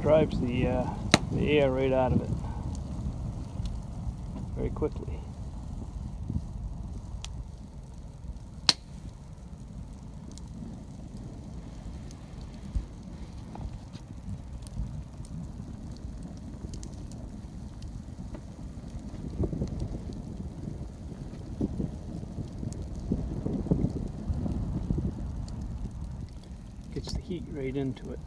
drives the, uh, the air right out of it very quickly. The heat right into it.